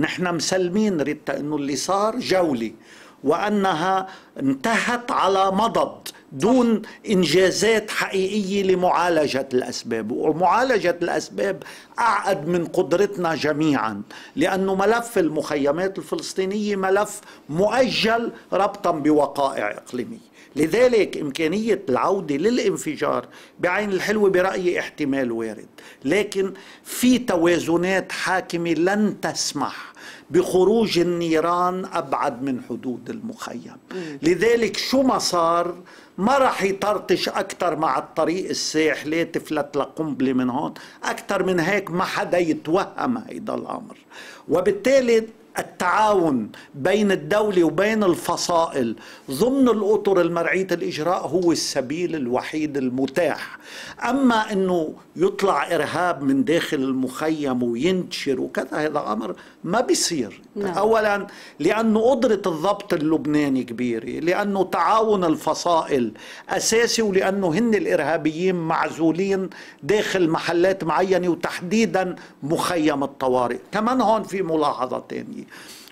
نحن مسلمين ريتا إنه اللي صار جولي وأنها انتهت على مضض دون إنجازات حقيقية لمعالجة الأسباب. ومعالجة الأسباب أعقد من قدرتنا جميعا لأنه ملف المخيمات الفلسطينية ملف مؤجل ربطا بوقائع إقليمية. لذلك إمكانية العودة للانفجار بعين الحلوة برأيي احتمال وارد. لكن في توازنات حاكمة لن تسمح بخروج النيران أبعد من حدود المخيم. لذلك شو ما صار؟ ما راح يطرطش أكثر مع الطريق الساحلي تفلت لقنبلة من هون أكثر من هيك ما حدا يتوهم هيدا الأمر. وبالتالي التعاون بين الدولة وبين الفصائل. ضمن الأطر المرعية الإجراء هو السبيل الوحيد المتاح. أما أنه يطلع إرهاب من داخل المخيم وينتشر وكذا هذا أمر ما بيصير. نعم. أولا لأنه قدرة الضبط اللبناني كبيرة لأنه تعاون الفصائل أساسي ولأنه هن الإرهابيين معزولين داخل محلات معينة وتحديدا مخيم الطوارئ. كمان هون في ملاحظة تانية.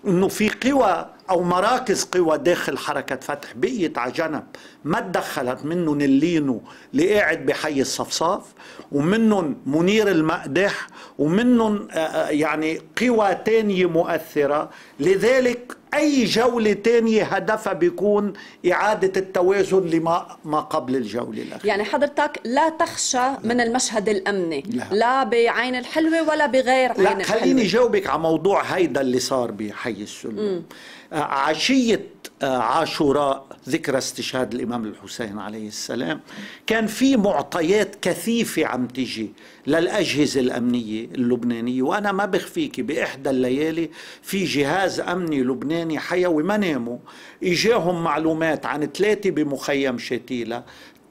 انه في قوى أو مراكز قوى داخل حركة فتح بقيت على جنب. ما تدخلت منهم اللينو اللي قاعد بحي الصفصاف ومنهم منير المقدح ومنهم يعني قوى تانية مؤثرة. لذلك أي جولة تانية هدفها بيكون إعادة التوازن لما ما قبل الجولة الأخيرة. يعني حضرتك لا تخشى من المشهد الأمني. لا, لا بعين الحلوة ولا بغير عين لا الحلوة. لا خليني جاوبك على موضوع هيدا اللي صار بحي السلم عشية عاشوراء ذكرى استشهاد الإمام الحسين عليه السلام. كان في معطيات كثيفة عم تجي للأجهزة الأمنية اللبنانية وأنا ما بخفيك بإحدى الليالي في جهاز أمني لبناني حيوي ما ناموا. إجاهم معلومات عن ثلاثة بمخيم شتيلة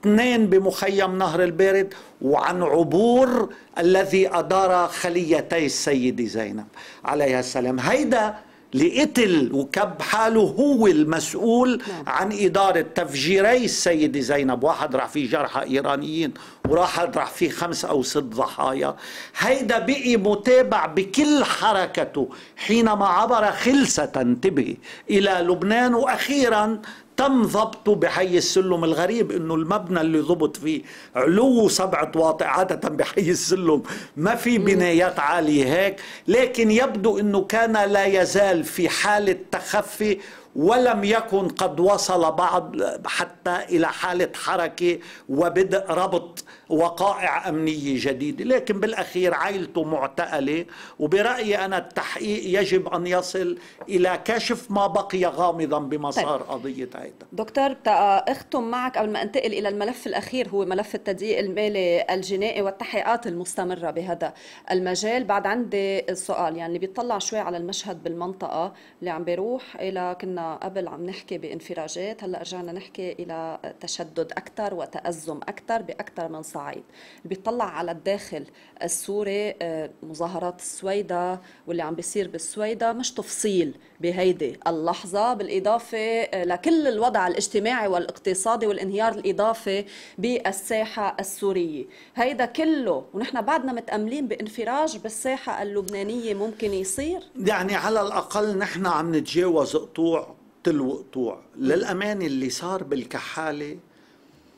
اثنين بمخيم نهر البارد وعن عبور الذي أدار خليتي السيدة زينب عليها السلام. هيدا لقتل وكب حاله هو المسؤول نعم. عن إدارة تفجيري السيدة زينب. واحد راح فيه جرحى إيرانيين وواحد راح فيه خمس أو ست ضحايا. هيدا بقي متابع بكل حركته حينما عبر خلسة انتبه إلى لبنان. وأخيرا تم ضبطه بحي السلم الغريب إنه المبنى اللي ضبط فيه علو سبع واطئ عادة بحي السلم. ما في بنايات عالية هيك لكن يبدو إنه كان لا يزال في حالة تخفي ولم يكن قد وصل بعض حتى إلى حالة حركة وبدء ربط وقائع أمنية جديدة، لكن بالأخير عائلته معتقلة وبرأيي أنا التحقيق يجب أن يصل إلى كشف ما بقي غامضا بمسار طيب. قضية هيدا. دكتور أختم معك قبل ما أنتقل إلى الملف الأخير هو ملف التضييق المالي الجنائي والتحقيقات المستمرة بهذا المجال، بعد عندي سؤال يعني اللي بيطلع شوي على المشهد بالمنطقة اللي عم بيروح إلى كنا قبل عم نحكي بانفراجات هلأ رجعنا نحكي إلى تشدد أكثر وتأزم أكثر باكثر من صعيد بيطلع على الداخل السوري آه، مظاهرات السويدة واللي عم بيصير بالسويدة مش تفصيل بهيدي اللحظة. بالإضافة آه، لكل الوضع الاجتماعي والاقتصادي والانهيار الإضافي بالساحة السورية. هيدا كله ونحن بعدنا متأملين بانفراج بالساحة اللبنانية ممكن يصير؟ يعني على الأقل نحن عم نتجاوز قطوع تلو قطوع. للأمان اللي صار بالكحالة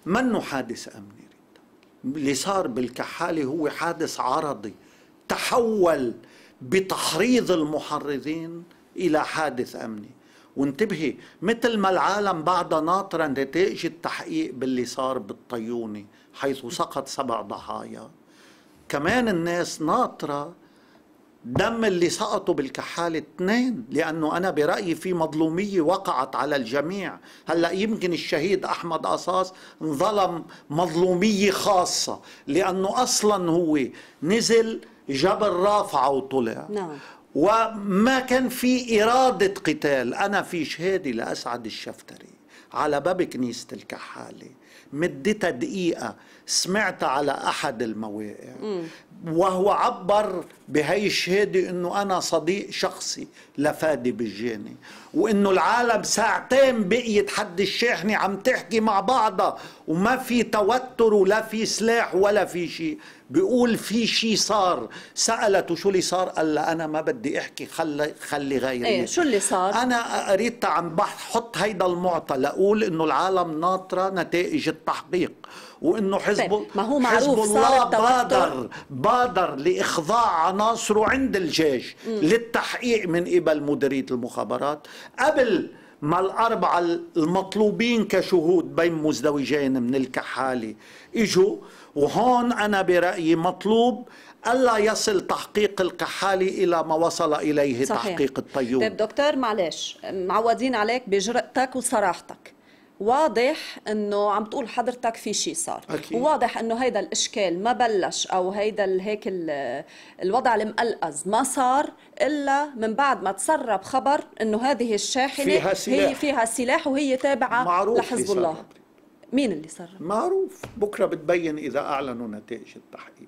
منه حادث أمني. اللي صار بالكحالة هو حادث عرضي تحول بتحريض المحرضين إلى حادث أمني. وانتبهي مثل ما العالم بعدها ناطرة نتائج التحقيق باللي صار بالطيونة حيث سقط سبع ضحايا. كمان الناس ناطرة دم اللي سقطوا بالكحالة اثنين لأنه أنا برأيي في مظلومية وقعت على الجميع. هلأ يمكن الشهيد أحمد قصاص انظلم مظلومية خاصة لأنه أصلا هو نزل جبل رافعة وطلع. نعم. وما كان في إرادة قتال. أنا في شهادة لأسعد الشفتري على باب كنيسة الكحالة. مدتها دقيقة سمعت على أحد المواقع. وهو عبر بهي الشهادة أنه أنا صديق شخصي لفادي بالجاني وأنه العالم ساعتين بقيت حد الشاحنة عم تحكي مع بعضها وما في توتر ولا في سلاح ولا في شيء. بيقول في شيء صار. سالته شو اللي صار؟ قال لها أنا ما بدي أحكي خلي خلي غيري. إيه شو اللي صار؟ أنا قريت عم بحط هيدا المعطى لأقول إنه العالم ناطرة نتائج التحقيق وإنه حزب طيب، ما هو معروف حزب الله. بادر بادر لإخضاع عناصره عند الجيش للتحقيق من قبل مديرية المخابرات. قبل ما الأربعة المطلوبين كشهود بين مزدوجين من الكحاله إجوا وهون أنا برأيي مطلوب ألا يصل تحقيق الكحاله إلى ما وصل إليه صحيح. تحقيق الطيور طيب دكتور معلش معودين عليك بجرأتك وصراحتك واضح إنه عم تقول حضرتك في شيء صار أكيد. وواضح إنه هيدا الإشكال ما بلش أو هيدا هيك ال- الوضع المقلقز ما صار إلا من بعد ما تسرب خبر إنه هذه الشاحنة فيها هي سلاح. فيها سلاح وهي تابعة لحزب الله. مين اللي سرب معروف. بكرة بتبين إذا أعلنوا نتائج التحقيق.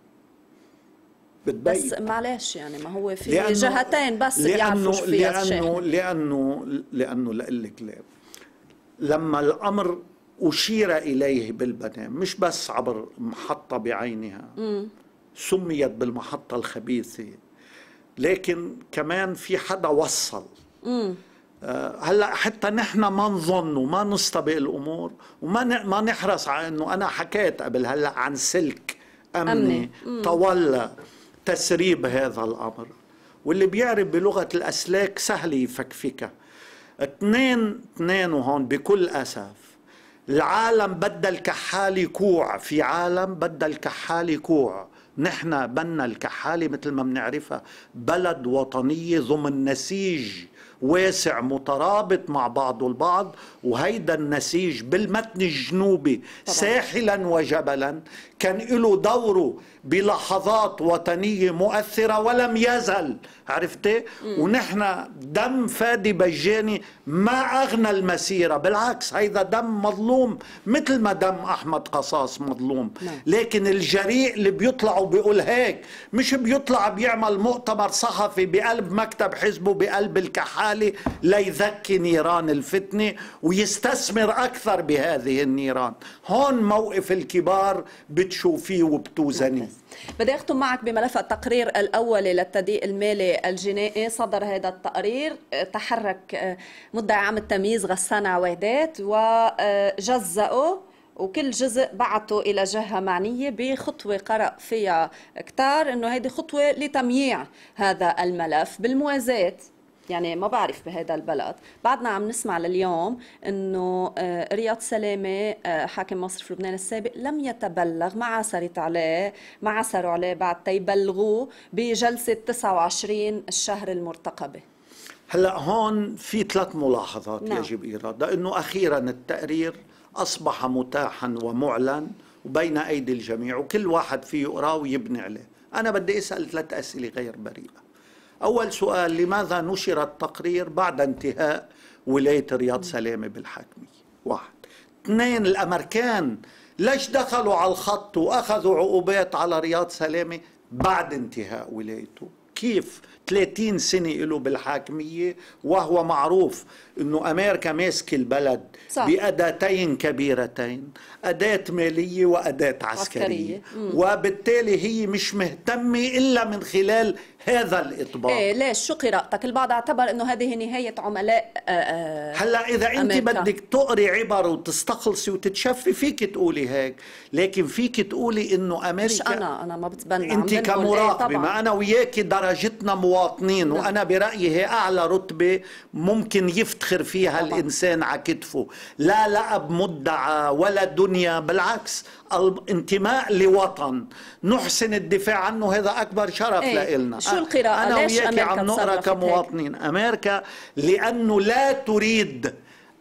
بتبين. بس معلش يعني ما هو في لأنه- جهتين بس بيعرفوا شو فيها لأنه الشاحنه لأنه لأنه لقول لك ليه. لما الأمر أشير إليه بالبنان مش بس عبر محطة بعينها سميت بالمحطة الخبيثة. لكن كمان في حدا وصل. آه، هلأ حتى نحن ما نظن وما نستبق الأمور وما ما نحرص على إنه أنا حكيت قبل هلأ عن سلك أمني تولى تسريب هذا الأمر. واللي بيعرف بلغة الأسلاك سهل يفكفكها اثنين اثنين وهون بكل أسف. العالم بدل الكحالة كوع في عالم بدل الكحالة كوع نحن بنا الكحالة مثل ما بنعرفها بلد وطنية ضمن نسيج واسع مترابط مع بعضه البعض وهيدا النسيج بالمتن الجنوبي طبعاً. ساحلا وجبلا. كان له دوره بلحظات وطنية مؤثرة ولم يزل عرفتي؟ ونحن دم فادي بجاني ما أغنى المسيرة. بالعكس هيدا دم مظلوم مثل ما دم أحمد قصاص مظلوم. نعم. لكن الجريء اللي بيطلع وبيقول هيك مش بيطلع بيعمل مؤتمر صحفي بقلب مكتب حزبه بقلب الكحالة ليذكي نيران الفتنة ويستثمر أكثر بهذه النيران. هون موقف الكبار بتشوفيه وبتوزنيه. بدي أختم معك بملف التقرير الاولي للتضييق المالي الجنائي. صدر هذا التقرير تحرك آه، مدعي عام التمييز غسان عويدات وجزأه وكل جزء بعته إلى جهة معنية بخطوة قرأ فيها كتار إنه هيدي خطوة لتمييع هذا الملف بالموازاة. يعني ما بعرف بهذا البلد بعدنا عم نسمع لليوم إنه آه، رياض سلامة آه، حاكم مصرف لبنان السابق لم يتبلغ ما عثرت عليه ما عثروا عليه بعد تيبلغوه بجلسة 29 الشهر المرتقبة هلأ هون في ثلاث ملاحظات نعم. نعم. يجب ايرادها انه أخيرا التقرير أصبح متاحا ومعلن وبين أيدي الجميع وكل واحد فيه يقراه ويبني عليه أنا بدي أسأل ثلاث أسئلة غير بريئة أول سؤال لماذا نشر التقرير بعد انتهاء ولاية رياض سلامة بالحاكمية؟ واحد. اثنين الأمريكان ليش دخلوا على الخط وأخذوا عقوبات على رياض سلامة بعد انتهاء ولايته؟ كيف؟ 30 سنة له بالحاكمية وهو معروف إنه أمريكا ماسكة البلد صح. بأداتين كبيرتين أداة مالية وأداة عسكرية, عسكرية. وبالتالي هي مش مهتمة إلا من خلال هذا الإطباق إيه ليش شو قراءتك البعض اعتبر إنه هذه نهاية عملاء آه، آه، هلأ إذا أنت. بدك تقري عبر وتستخلصي وتتشفي فيك تقولي هيك لكن فيك تقولي إنه أمريكا مش أنا أنا ما بتبنى أنت إيه كمراقبة طبعاً. ما أنا وياك درجتنا مواطنين نعم. وأنا برأيي هي أعلى رتبة ممكن يفتخر فيها طبعاً. الإنسان على كتفه لا لقب مدعى ولا دنيا بالعكس الانتماء لوطن نحسن الدفاع عنه هذا أكبر شرف إيه. لنا شو القراءة؟ أنا ليش وياك أمريكا عم نقرأ تصرفت هيك؟ كمواطنين أمريكا لأنه لا تريد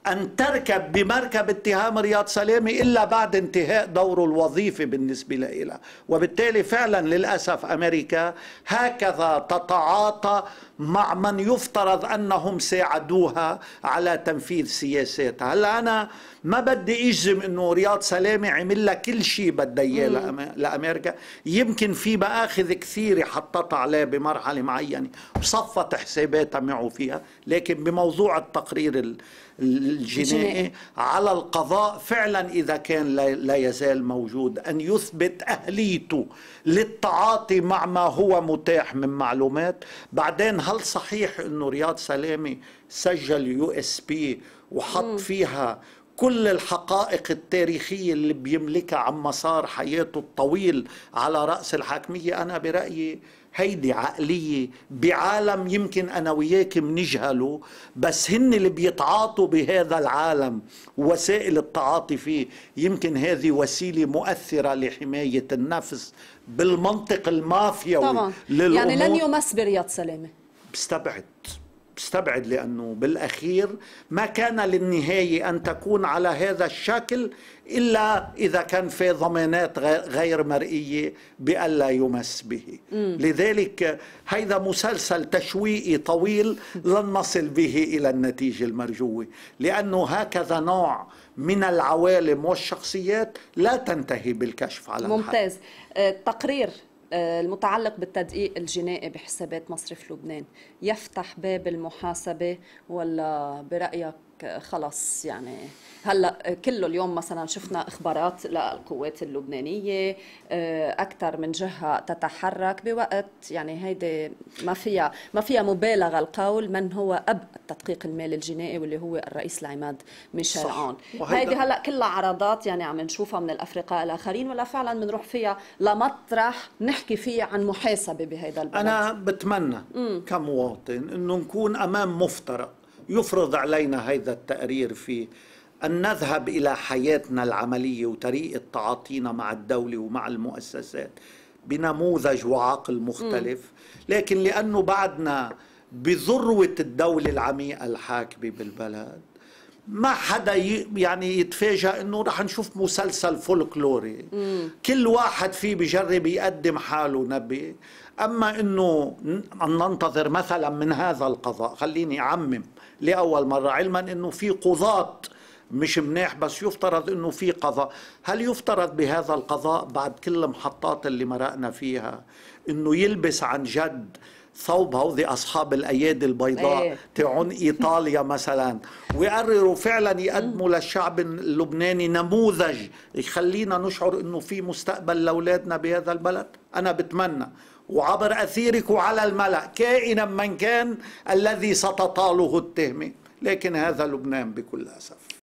أن تركب بمركب اتهام رياض سلامة إلا بعد انتهاء دوره الوظيفي بالنسبة لها وبالتالي فعلا للأسف أمريكا هكذا تتعاطى مع من يفترض أنهم ساعدوها على تنفيذ سياساتها. هلأ أنا ما بدي أجزم إنه رياض سلامه عمل لها كل شيء بدها إياه لأم- لأمريكا. يمكن في مآخذ كثيرة حطتها عليه بمرحلة معينة وصفت حساباتها معه فيها لكن بموضوع التقرير ال- ال- الجنائي على القضاء. فعلا إذا كان لا يزال موجود أن يثبت أهليته للتعاطي مع ما هو متاح من معلومات. بعدين هل صحيح أنه رياض سلامة سجل USB وحط فيها كل الحقائق التاريخية اللي بيملكها عن مسار حياته الطويل على رأس الحاكمية؟ أنا برأيي هيدي عقلية بعالم يمكن أنا وياك منجهله بس هن اللي بيتعاطوا بهذا العالم وسائل التعاطي فيه. يمكن هذه وسيلة مؤثرة لحماية النفس بالمنطق المافيوي طبعا. يعني لن يمس برياض سلامة. بستبعد بستبعد لأنه بالأخير ما كان للنهاية أن تكون على هذا الشكل إلا إذا كان في ضمانات غير مرئية بألا يمس به. مم. لذلك هذا مسلسل تشويقي طويل لن نصل به إلى النتيجة المرجوة. لأنه هكذا نوع من العوالم والشخصيات لا تنتهي بالكشف على ممتاز. التقرير أه، المتعلق بالتدقيق الجنائي بحسابات مصرف لبنان. يفتح باب المحاسبة ولا برأيك؟ خلص يعني هلأ كله اليوم مثلا شفنا إخبارات للقوات اللبنانية آه، أكثر من جهة تتحرك بوقت يعني هيدي ما فيها ما فيها مبالغة القول من هو أب التدقيق المالي الجنائي واللي هو الرئيس العماد ميشيل عون هيدي هلأ كلها عرضات يعني عم نشوفها من الأفرقاء الآخرين ولا فعلا بنروح فيها لمطرح نحكي فيه عن محاسبة بهذا البلد؟ أنا بتمنى مم. كمواطن إنه نكون أمام مفترق. يفرض علينا هذا التقرير في أن نذهب إلى حياتنا العملية وطريقة تعاطينا مع الدولة ومع المؤسسات بنموذج وعقل مختلف. لكن لأنه بعدنا بذروة الدولة العميقة الحاكمة بالبلد ما حدا يعني يتفاجأ إنه رح نشوف مسلسل فولكلوري. كل واحد فيه بجرب يقدم حاله نبي. أما إنه ننتظر مثلا من هذا القضاء خليني أعمم لأول مرة علما إنه في قضاة مش منيح بس يفترض إنه في قضاء. هل يفترض بهذا القضاء بعد كل المحطات اللي مرقنا فيها إنه يلبس عن جد ثوب هودي أصحاب الأيادي البيضاء إيه. تاعون إيطاليا مثلا. ويقرروا فعلا يقدموا للشعب اللبناني نموذج يخلينا نشعر إنه في مستقبل لأولادنا بهذا البلد. أنا بتمنى. وعبر أثيرك على الملأ كائنا من كان الذي ستطاله التهمة. لكن هذا لبنان بكل أسف.